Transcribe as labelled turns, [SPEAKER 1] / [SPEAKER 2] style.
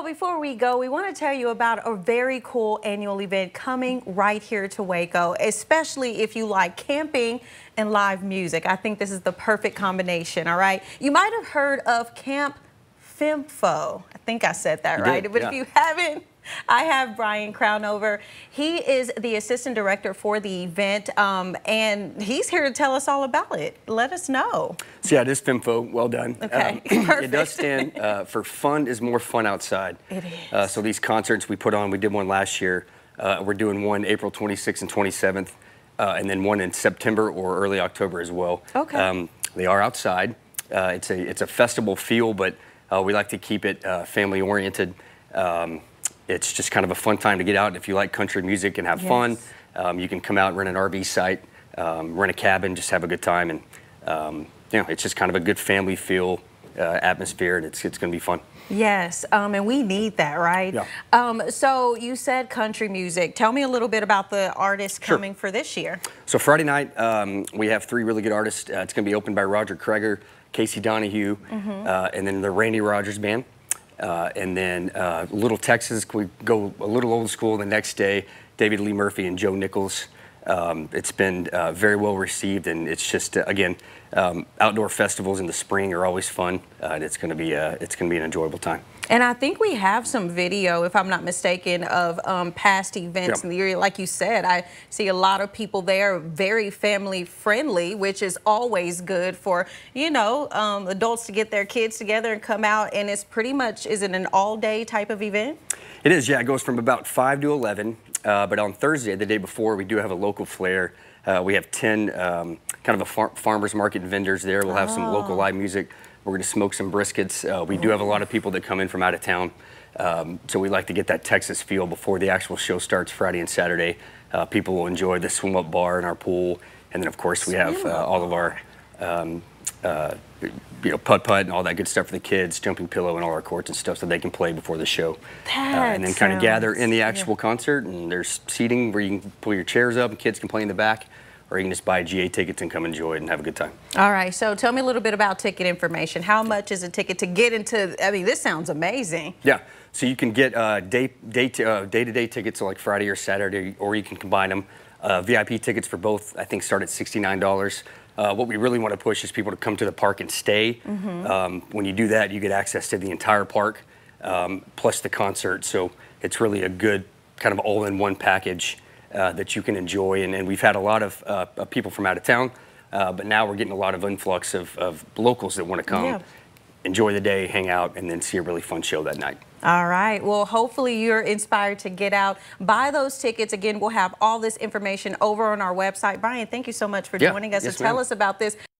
[SPEAKER 1] Well, before we go, we want to tell you about a very cool annual event coming right here to Waco, especially if you like camping and live music. I think this is the perfect combination, all right? You might have heard of Camp FIMFO. I think I said that
[SPEAKER 2] You
[SPEAKER 1] right.
[SPEAKER 2] did,
[SPEAKER 1] but
[SPEAKER 2] yeah.
[SPEAKER 1] if you haven't, I have Brian Crownover. He is the assistant director for the event, um, and he's here to tell us all about it. Let us know.
[SPEAKER 2] So yeah, it is FIMFO. Well done.
[SPEAKER 1] Okay,
[SPEAKER 2] Um,
[SPEAKER 1] perfect.
[SPEAKER 2] it does stand uh, for Fun is More Fun Outside.
[SPEAKER 1] It
[SPEAKER 2] Uh, so these concerts we put on, we did one last year. Uh, we're doing one April 26th and 27th, uh, and then one in September or early October as well.
[SPEAKER 1] Okay.
[SPEAKER 2] Um, they are outside. Uh, it's a it's a festival feel, but uh, we like to keep it uh, family oriented. Um, it's just kind of a fun time to get out. If you like country music and have fun, um, you can come out, rent an RV site, um, rent a cabin, just have a good time, and um, you know, it's just kind of a good family feel uh, atmosphere, and it's it's going to be fun.
[SPEAKER 1] Yes, um, and we need that, right?
[SPEAKER 2] Yeah.
[SPEAKER 1] Um, so you said country music. Tell me a little bit about the artists
[SPEAKER 2] Sure.
[SPEAKER 1] coming for this year.
[SPEAKER 2] So Friday night, um, we have three really good artists. Uh, it's going to be opened by Roger Creager, Casey Donahew, uh, and then the Randy Rogers Band. Uh, and then uh, Little Texas, we go a little old school the next day. David Lee Murphy and Joe Nichols. Um, it's been uh, very well received, and it's just uh, again, um, outdoor festivals in the spring are always fun. Uh, and it's going to be uh, it's going to be an enjoyable time.
[SPEAKER 1] And I think we have some video, if I'm not mistaken, of um, past events
[SPEAKER 2] Yeah.
[SPEAKER 1] in the area. Like you said, I see a lot of people there, very family friendly, which is always good for, you know, um, adults to get their kids together and come out. And it's pretty much, is it an all day type of event?
[SPEAKER 2] It is, yeah. It goes from about 5 to 11. Uh, but on Thursday, the day before, we do have a local flair. Uh, we have 10 um, kind of a far- farmer's market vendors there. We'll have some local live music. We're going to smoke some briskets. Uh, we do have a lot of people that come in from out of town. Um, so we like to get that Texas feel before the actual show starts Friday and Saturday. Uh, people will enjoy the swim up bar in our pool. And then, of course, we have uh, all of our um, uh, you know, putt putt and all that good stuff for the kids, jumping pillow and all our courts and stuff so they can play before the show. Uh, and then kind of gather in the actual concert and there's seating where you can pull your chairs up and kids can play in the back or you can just buy GA tickets and come enjoy it and have a good time.
[SPEAKER 1] All right, so tell me a little bit about ticket information. How much is a ticket to get into? I mean, this sounds amazing.
[SPEAKER 2] Yeah, so you can get uh, day day to, uh, day to day tickets so like Friday or Saturday, or you can combine them. Uh, VIP tickets for both I think start at sixty nine dollars. Uh, what we really want to push is people to come to the park and stay. Um, when you do that, you get access to the entire park um, plus the concert. So it's really a good kind of all in one package uh, that you can enjoy. And, and we've had a lot of uh, people from out of town, uh, but now we're getting a lot of influx of, of locals that want to come
[SPEAKER 1] Yeah.
[SPEAKER 2] enjoy the day, hang out, and then see a really fun show that night.
[SPEAKER 1] All right. Well, hopefully you're inspired to get out, buy those tickets. Again, we'll have all this information over on our website. Brian, thank you so much for
[SPEAKER 2] Yeah.
[SPEAKER 1] joining us
[SPEAKER 2] Yes,
[SPEAKER 1] to tell us about this.